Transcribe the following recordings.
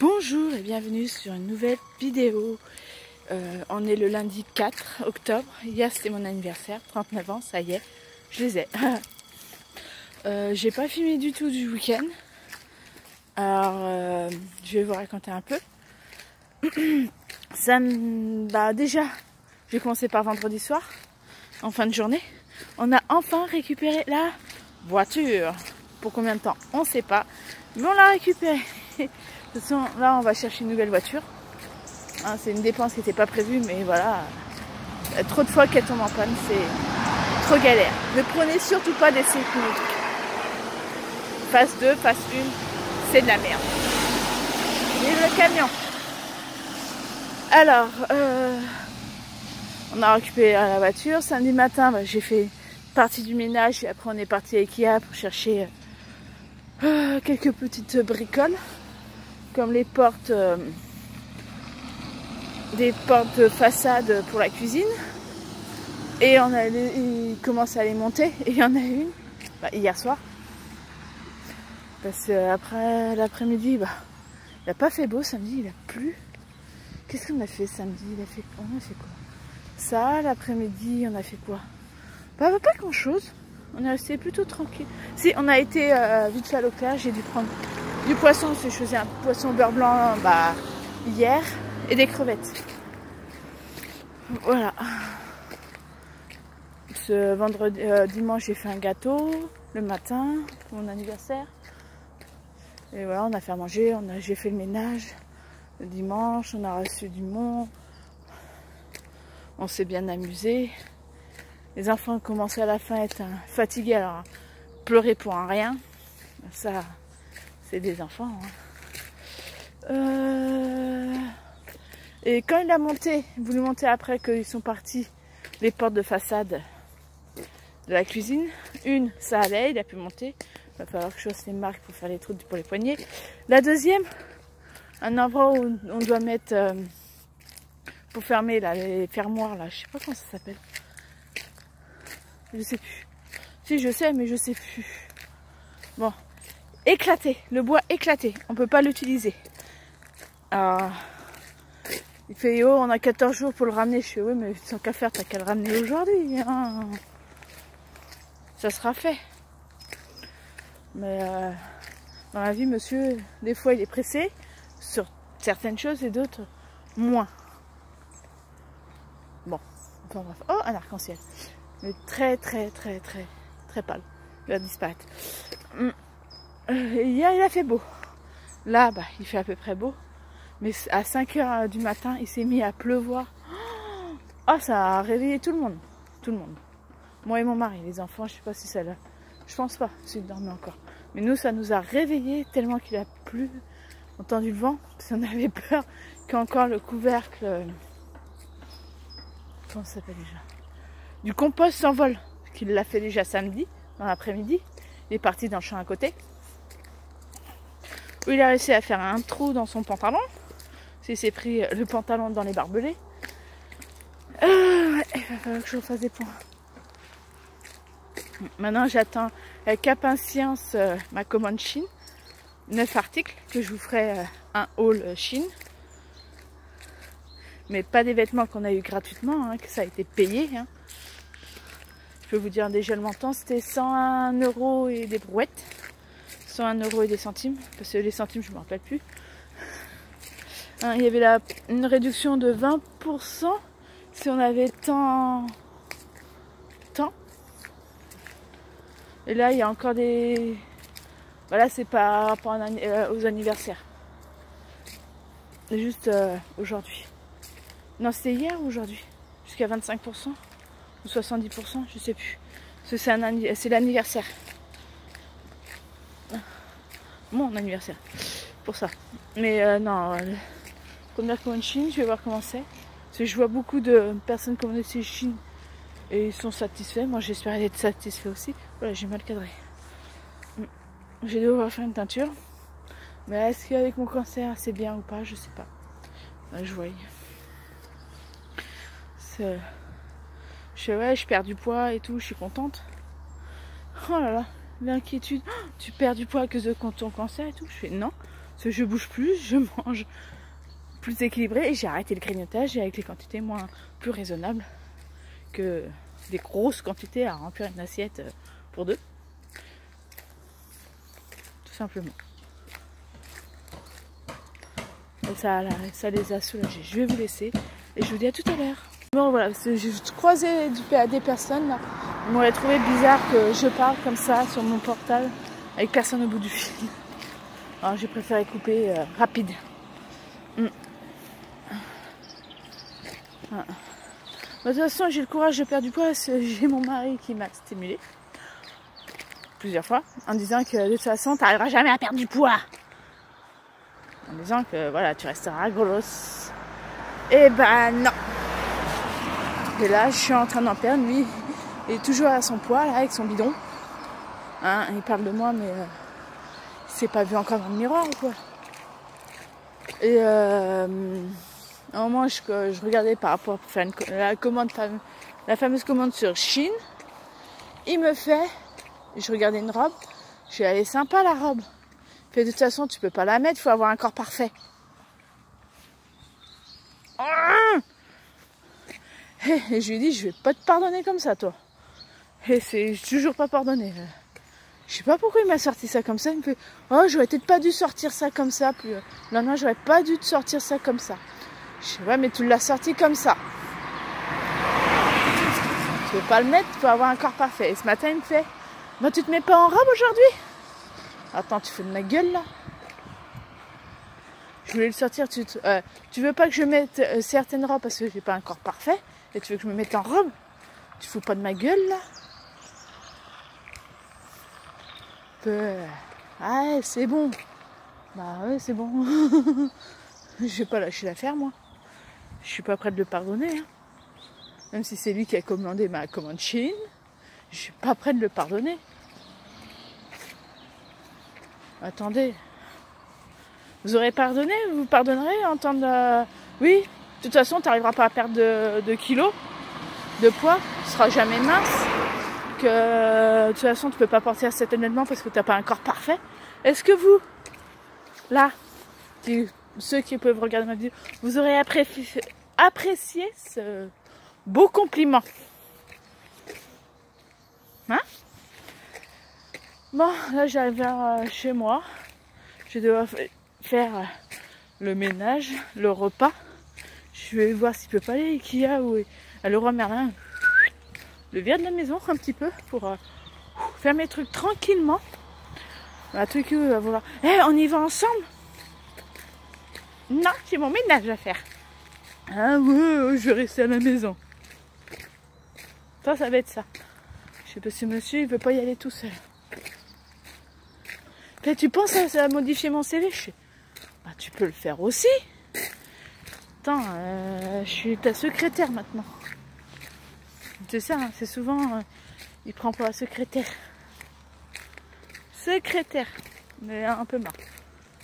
Bonjour et bienvenue sur une nouvelle vidéo. Euh, on est le lundi 4 octobre. Hier c'était mon anniversaire, 39 ans, ça y est, je les ai. euh, J'ai pas filmé du tout du week-end. Alors euh, je vais vous raconter un peu. ça bah déjà, j'ai commencé par vendredi soir, en fin de journée. On a enfin récupéré la voiture. Pour combien de temps? On sait pas. Mais on l'a récupérée. Façon, là, on va chercher une nouvelle voiture. Hein, c'est une dépense qui n'était pas prévue, mais voilà. Trop de fois qu'elle tombe en panne, c'est trop galère. Ne prenez surtout pas des uniques. Phase 2, phase 1, c'est de la merde. Vive le camion Alors, euh, on a récupéré la voiture. Samedi matin, bah, j'ai fait partie du ménage et après on est parti à Ikea pour chercher euh, quelques petites bricoles comme les portes euh, des portes de façade pour la cuisine. Et on a commence à les monter et il y en a une bah, hier soir. Parce qu'après l'après-midi bah, il n'a pas fait beau samedi il a plu. Qu'est-ce qu'on a fait samedi? Il a fait on a fait quoi? Ça l'après-midi on a fait quoi? Bah, pas grand chose on est resté plutôt tranquille. Si on a été euh, vite fait à l'eau j'ai dû prendre du poisson, je faisais un poisson beurre blanc bah, hier et des crevettes. Voilà. Ce vendredi, euh, dimanche, j'ai fait un gâteau le matin pour mon anniversaire. Et voilà, on a fait manger, j'ai fait le ménage le dimanche, on a reçu du monde. On s'est bien amusé. Les enfants commençaient à la fin à être fatigués, alors pleurer pour un rien. Ça, c'est des enfants. Hein. Euh, et quand il a monté, voulu monter après qu'ils sont partis, les portes de façade de la cuisine, une, ça allait, il a pu monter. Il va falloir que je fasse les marques pour faire les trous pour les poignets. La deuxième, un endroit où on doit mettre euh, pour fermer les fermoirs là, je sais pas comment ça s'appelle. Je sais plus. Si je sais, mais je sais plus. Bon, éclaté, le bois éclaté, on peut pas l'utiliser. Ah, il fait oh on a 14 jours pour le ramener. Je fais oui mais sans qu'à faire, t'as qu'à le ramener aujourd'hui. Hein. Ça sera fait. Mais euh, dans la vie, monsieur, des fois il est pressé sur certaines choses et d'autres moins. Bon, enfin bref. Oh, un arc-en-ciel. Mais très très très très très pâle. Il va disparaître. Hier, il a fait beau. Là, bah, il fait à peu près beau. Mais à 5 h du matin, il s'est mis à pleuvoir. Oh, ça a réveillé tout le monde. Tout le monde. Moi et mon mari, les enfants, je sais pas si ça l'a. Je pense pas s'il dormait encore. Mais nous, ça nous a réveillés tellement qu'il a plu. Entendu le vent, parce qu'on avait peur qu'encore le couvercle. Euh, comment ça s'appelle déjà? Du compost s'envole. Qu'il l'a fait déjà samedi, dans l'après-midi. Il est parti dans le champ à côté il a réussi à faire un trou dans son pantalon. Il s'est pris le pantalon dans les barbelés. Euh, il va falloir que je fasse des points. Maintenant, j'attends avec impatience euh, ma commande Chine. Neuf articles que je vous ferai euh, un haul Chine. Mais pas des vêtements qu'on a eu gratuitement, hein, que ça a été payé. Hein. Je peux vous dire déjà le montant, c'était 101 euros et des brouettes. 101 euros et des centimes, parce que les centimes je me rappelle plus. Hein, il y avait la, une réduction de 20% si on avait tant, tant. Et là il y a encore des... Voilà c'est par rapport euh, aux anniversaires. Juste euh, aujourd'hui. Non c'était hier ou aujourd'hui? Jusqu'à 25% ou 70%, je sais plus. C'est l'anniversaire mon anniversaire. Pour ça. Mais euh, non, euh, commande Chine, je vais voir comment c'est. Parce je vois beaucoup de personnes commander ces Chine et ils sont satisfaits. Moi j'espère être satisfait aussi. Voilà, j'ai mal cadré. Mm. J'ai devoir faire une teinture. Mais est-ce qu'avec mon cancer c'est bien ou pas? Je sais pas. je vois. Je ouais, je perds du poids et tout, je suis contente. Oh là là, l'inquiétude. tu perds du poids à cause de ton cancer et tout. Je fais non. Parce que je bouge plus, je mange plus équilibré et j'ai arrêté le grignotage avec les quantités moins plus raisonnables que des grosses quantités à remplir une assiette euh, pour deux. Tout simplement. Ça, ça les a soulagés. Je vais vous laisser et je vous dis à tout à l'heure. Bon voilà, j'ai croisé des personnes là. Ils m'auraient trouvé bizarre que je parle comme ça sur mon portable avec personne au bout du fil. Alors j'ai préféré couper euh, rapide. Mm. Ah. Bah, de toute façon, j'ai le courage de perdre du poids. J'ai mon mari qui m'a stimulé plusieurs fois en disant que de toute façon, tu n'arriveras jamais à perdre du poids. En disant que voilà, tu resteras grosse. Et eh ben non. Et là, je suis en train d'en perdre. Lui, est toujours à son poids, là, avec son bidon. Hein, il parle de moi, mais euh, il s'est pas vu encore dans le miroir ou quoi? Et euh, à un moment, je, regardais par rapport à la, commande, fameuse commande sur Chine. Il me fait, je regardais une robe, je suis allée sympa la robe. Fait de toute façon, tu peux pas la mettre, il faut avoir un corps parfait. Et je lui ai dit, je vais pas te pardonner comme ça, toi. Et c'est toujours pas pardonné. Je sais pas pourquoi il m'a sorti ça comme ça. Il me fait, oh, j'aurais peut-être pas dû sortir ça comme ça. Plus... Non, non, j'aurais pas dû te sortir ça comme ça. Je sais, ouais, mais tu l'as sorti comme ça. Tu veux pas le mettre, pour avoir un corps parfait. Et ce matin, il me fait, bah, tu te mets pas en robe aujourd'hui? Attends, tu fais de ma gueule là Je voulais le sortir. Tu, euh, tu veux pas que je mette euh, certaines robes parce que j'ai pas un corps parfait et tu veux que je me mette en robe? Tu fous pas de ma gueule là Ah, c'est bon. Bah ouais, c'est bon. je vais pas lâcher l'affaire moi. Je suis pas prête de le pardonner. Hein. Même si c'est lui qui a commandé ma commande Chine, je suis pas prête de le pardonner. Attendez. Vous aurez pardonné? Vous pardonnerez en temps de... Oui, de toute façon, tu n'arriveras pas à perdre de, kilos, de poids. Tu seras jamais mince. Que de toute façon, tu peux pas porter à cet événement parce que tu n'as pas un corps parfait. Est-ce que vous, là, ceux qui peuvent regarder ma vidéo, vous aurez apprécié, apprécié ce beau compliment? Hein? Bon, là j'arrive euh, chez moi. Je dois faire euh, le ménage, le repas. Je vais voir s'il peut pas aller à Ikea ou à Leroy Merlin. Le virer de la maison un petit peu pour euh, faire mes trucs tranquillement. Tout qui va vouloir. Eh, on y va ensemble? Non, j'ai mon ménage à faire. Ah ouais, je vais rester à la maison. Ça, ça va être ça. Je sais pas si monsieur, il veut pas y aller tout seul. tu penses à, modifier mon CV bah, Tu peux le faire aussi. Attends, euh, je suis ta secrétaire maintenant. C'est ça, hein, c'est souvent, euh, il prend pour la secrétaire. Secrétaire. Mais un peu marre.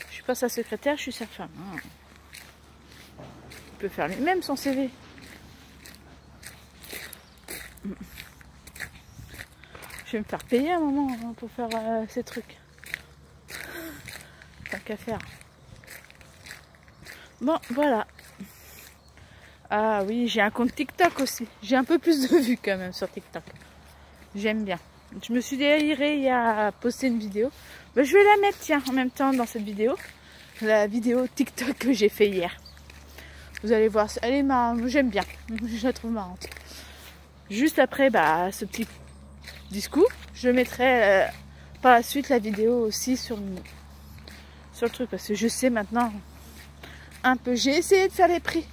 Je suis pas sa secrétaire, je suis sa femme. Hein peut faire lui-même son CV. Je vais me faire payer un moment hein, pour faire euh, ces trucs. Pas qu'à faire. Bon, voilà. Ah oui, j'ai un compte TikTok aussi. J'ai un peu plus de vues quand même sur TikTok. J'aime bien. Je me suis délirée à poster une vidéo. Ben, je vais la mettre, tiens, en même temps dans cette vidéo. La vidéo TikTok que j'ai fait hier. Vous allez voir, elle est marrante, j'aime bien, je la trouve marrante. Juste après bah, ce petit discours, je mettrai euh, par la suite la vidéo aussi sur, sur le truc parce que je sais maintenant un peu. J'ai essayé de faire les prix,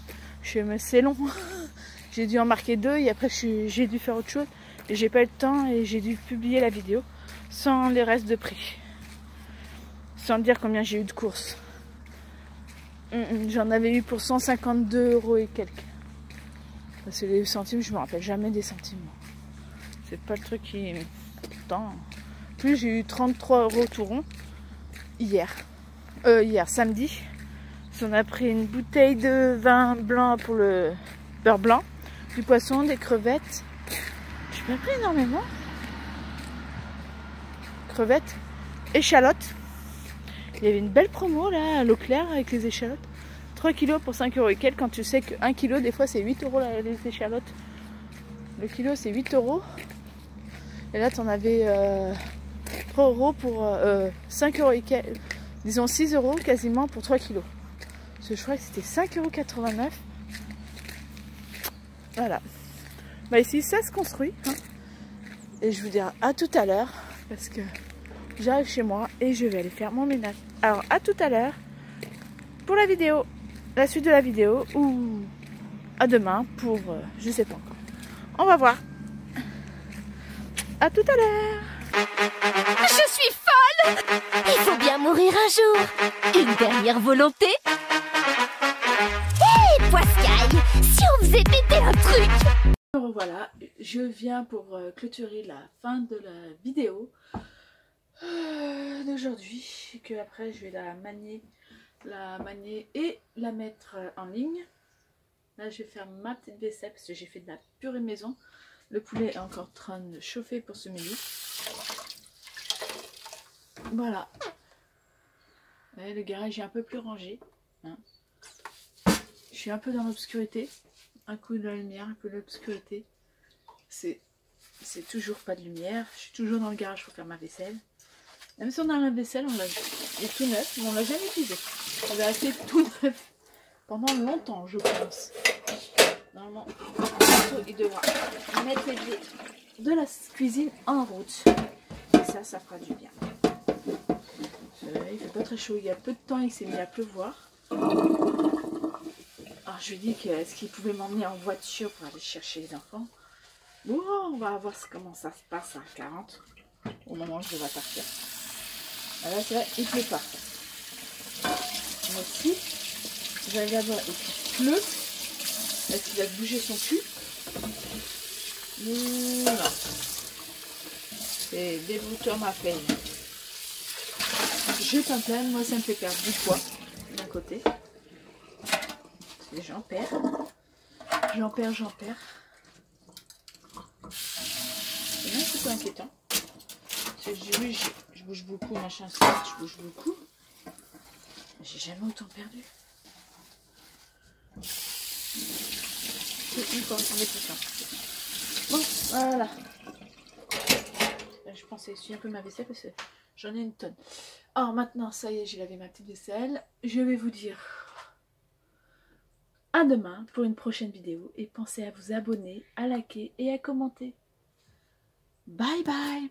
c'est long. j'ai dû en marquer deux et après j'ai dû faire autre chose et j'ai pas eu le temps et j'ai dû publier la vidéo sans les restes de prix, sans dire combien j'ai eu de courses. Mm, mm, j'en avais eu pour 152 euros et quelques. Parce que les centimes, je me rappelle jamais des centimes. C'est pas le truc qui. Pourtant. Plus j'ai eu 33 euros tout rond hier. Euh, hier, samedi. On a pris une bouteille de vin blanc pour le beurre blanc, du poisson, des crevettes. J'ai pas pris énormément. Crevettes, échalotes Il y avait une belle promo là à l'eau claire avec les échalotes. 3 kilos pour 5 euros et quelques quand tu sais que 1 kilo des fois c'est 8 euros les échalotes. Le kilo c'est 8 euros. Et là tu en avais 3 euh, euros pour 5 euh, euros et quelques. Disons 6 euros quasiment pour 3 kilos. Je crois que c'était 5,89 euros. Voilà. Bah ici ça se construit. Hein. Et je vous dirai à tout à l'heure parce que j'arrive chez moi et je vais aller faire mon ménage. Alors à tout à l'heure pour la vidéo, la suite de la vidéo ou à demain pour euh, je sais pas encore. On va voir. À tout à l'heure. Je suis folle Il faut bien mourir un jour. Une dernière volonté Si on faisait péter un truc Voilà, je viens pour euh, clôturer la fin de la vidéo. Euh, d'aujourd'hui que après je vais la manier la manier et la mettre en ligne là je vais faire ma petite vaisselle parce que j'ai fait de la purée maison le poulet est encore en train de chauffer pour ce midi voilà le garage est un peu plus rangé hein. Je suis un peu dans l'obscurité un coup de la lumière un peu l'obscurité c'est toujours pas de lumière je suis toujours dans le garage pour faire ma vaisselle même si on a un lave-vaisselle, on l'a est tout neuf, mais on l'a jamais utilisé. On va rester tout neuf pendant longtemps, je pense. Normalement, il devra mettre les clés de la cuisine en route. Et ça, ça fera du bien. Euh, il fait pas très chaud, il y a peu de temps, il s'est mis à pleuvoir. Alors je lui dit que est-ce qu'il pouvait m'emmener en voiture pour aller chercher les enfants? Bon, on va voir comment ça se passe à 40 au moment où je vais partir. Alors vrai, il pleut pas. Moi aussi, je vais regarder et puis il pleut. Est-ce qu'il a bougé son cul? Non. C'est dégoûtant ma peine. Je plains, moi ça me fait perdre du poids d'un côté. J'en perds. J'en perds, j'en perds. C'est un petit peu inquiétant. Je bouge beaucoup, machin, je bouge beaucoup. J'ai jamais autant perdu. Bon, voilà. Je pensais essuyer un peu ma vaisselle parce que j'en ai une tonne. Alors maintenant, ça y est, j'ai lavé ma petite vaisselle. Je vais vous dire à demain pour une prochaine vidéo. Et pensez à vous abonner, à liker et à commenter. Bye bye